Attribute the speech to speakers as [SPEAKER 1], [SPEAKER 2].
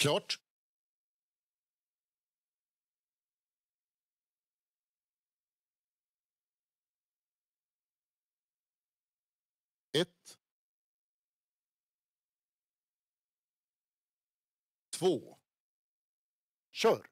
[SPEAKER 1] Klart. Ett. Två. Kör.